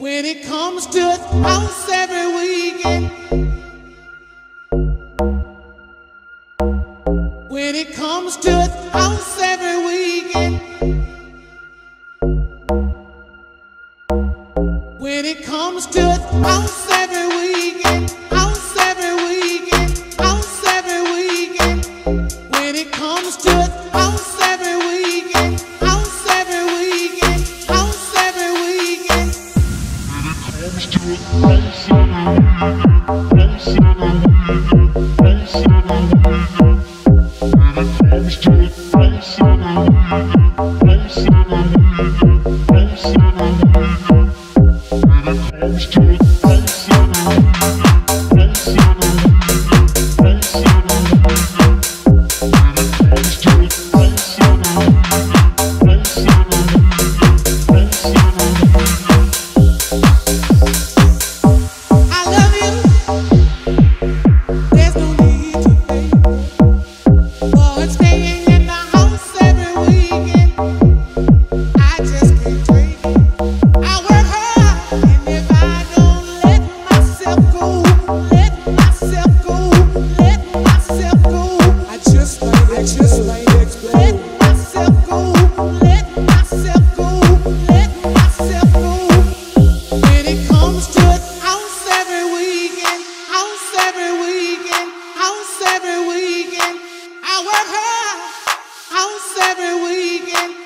when it comes to his house every weekend. When it comes to his house every weekend. When it comes to his house. Comes to the I work hard almost every weekend.